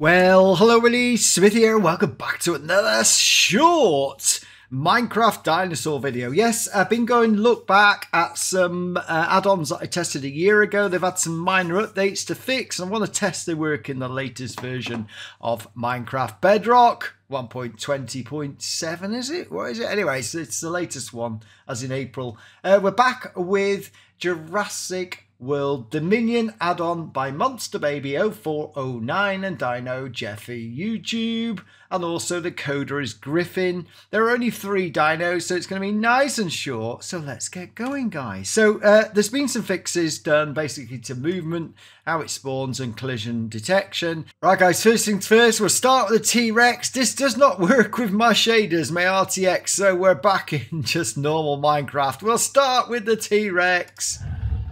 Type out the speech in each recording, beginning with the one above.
Well, hello everybody, Smith here, welcome back to another short Minecraft dinosaur video. Yes, I've been going look back at some uh, add-ons that I tested a year ago. They've had some minor updates to fix, and I want to test their work in the latest version of Minecraft Bedrock. 1.20.7 is it? What is it? Anyways, it's the latest one, as in April. Uh, we're back with Jurassic World Dominion add-on by Monster Baby 0409 and Dino Jeffy YouTube. And also the coder is Griffin. There are only three dinos, so it's going to be nice and short. So let's get going, guys. So uh, there's been some fixes done basically to movement, how it spawns and collision detection. Right, guys, first things first, we'll start with the T-Rex. This does not work with my shaders, my RTX, so we're back in just normal Minecraft. We'll start with the T-Rex.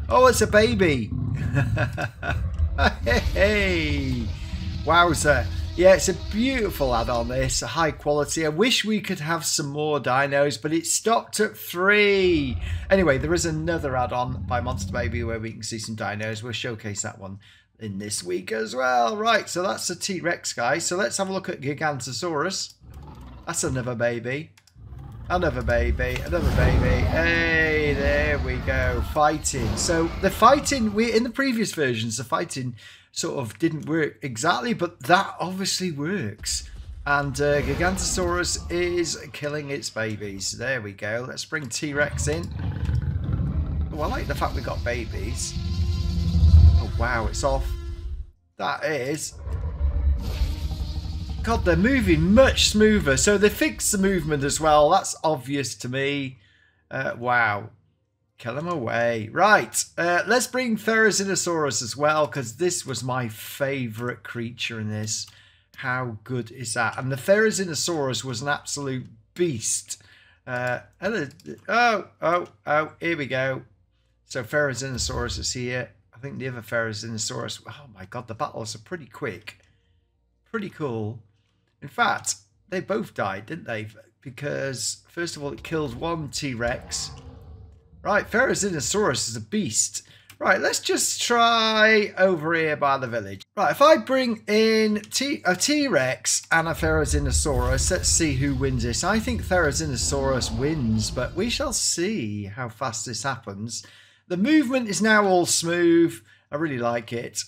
Oh, it's a baby. hey, wowzer. Yeah, it's a beautiful add-on this, high quality. I wish we could have some more dinos, but it stopped at three. Anyway, there is another add-on by Monster Baby where we can see some dinos. We'll showcase that one in this week as well. Right, so that's the T-Rex, guys. So let's have a look at Gigantosaurus. That's another baby. Another baby, another baby. Hey, there we go. Fighting. So the fighting, we in the previous versions, the fighting sort of didn't work exactly, but that obviously works. And uh, Gigantosaurus is killing its babies. There we go. Let's bring T-Rex in. Oh, I like the fact we got babies. Oh, wow, it's off. That is God, they're moving much smoother. So they fixed the movement as well. That's obvious to me. Uh, wow. Kill them away. Right, uh, let's bring Therizinosaurus as well, because this was my favourite creature in this. How good is that? And the Therizinosaurus was an absolute beast. Uh, oh, oh, oh, here we go. So Therizinosaurus is here. I think the other Therizinosaurus, oh my god, the battles are pretty quick. Pretty cool. In fact, they both died, didn't they? Because, first of all, it killed one T-Rex. Right, Therizinosaurus is a beast. Right, let's just try over here by the village. Right, if I bring in T a T-Rex and a Therizinosaurus, let's see who wins this. I think Therizinosaurus wins, but we shall see how fast this happens. The movement is now all smooth. I really like it.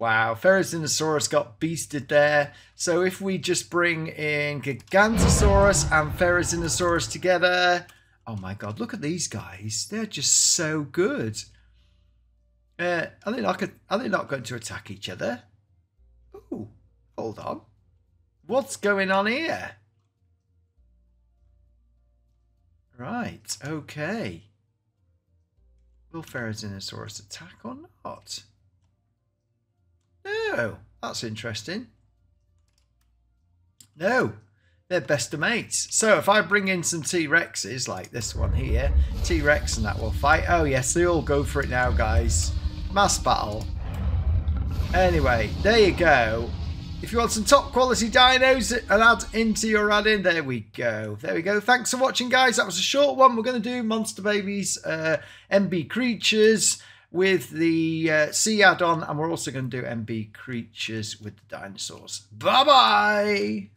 Wow, Therizinosaurus got beasted there. So if we just bring in Gigantosaurus and Therizinosaurus together... Oh my god, look at these guys. They're just so good. Uh, are, they not, are they not going to attack each other? Ooh, hold on. What's going on here? Right, okay. Will Therizinosaurus attack or not? No, that's interesting. No, they're best of mates. So if I bring in some T-Rexes, like this one here, T-Rex and that will fight. Oh yes, they all go for it now, guys. Mass battle. Anyway, there you go. If you want some top quality dinos and add into your add-in, there we go. There we go. Thanks for watching, guys. That was a short one. We're going to do Monster Babies, uh, MB Creatures, with the uh, C add-on, and we're also going to do MB Creatures with the dinosaurs. Bye-bye!